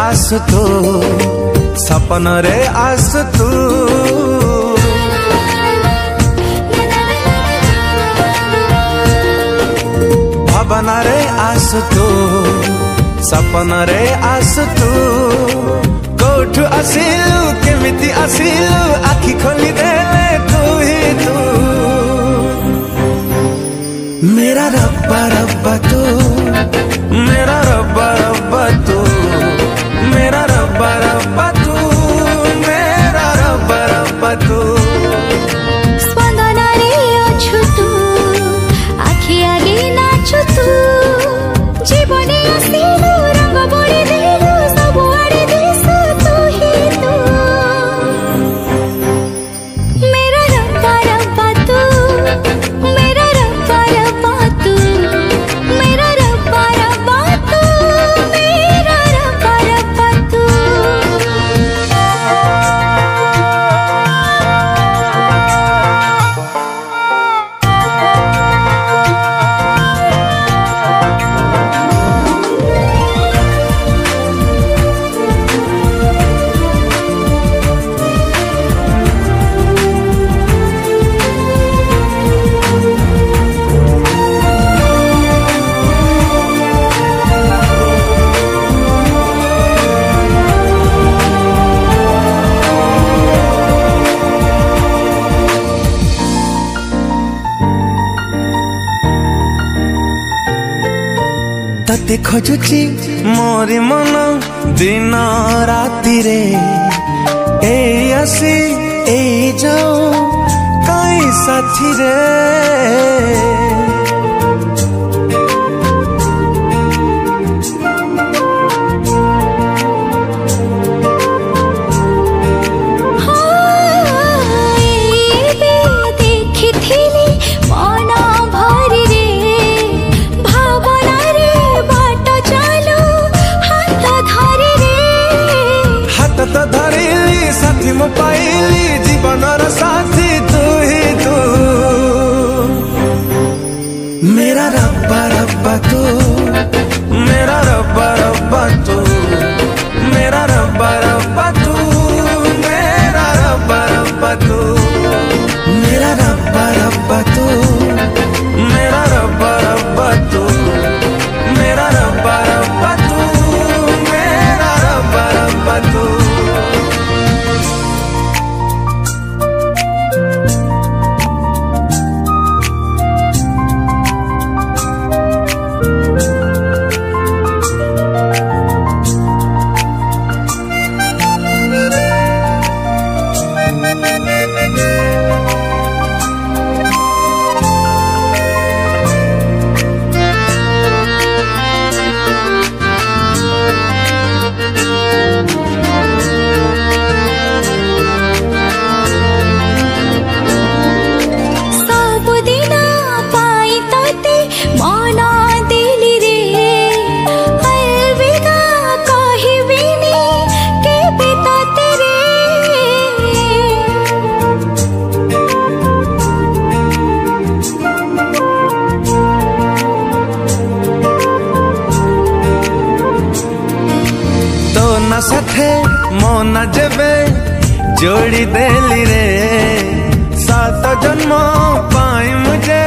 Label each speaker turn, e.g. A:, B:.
A: आसु तू सपन रे आसु तू भवन रे आसु तू सपन रे आसु तू कोठु आसिलु केमिति आसिलु आखि खोलि देले तू ही तू। मेरा रब्बा रब्बा तू, मेरा रब्बा रब्बा तू। ତତେ ଖୋଜୁଛି ମୋରି ମନ ଦିନ ରାତିରେ ଏଇ ଆସି ଏଇ ଯାଉ କାଇଁ ସାଥିରେ amado. সাথে মন जेबे जोड़ी देली रे। सात जन्म पाई मुझे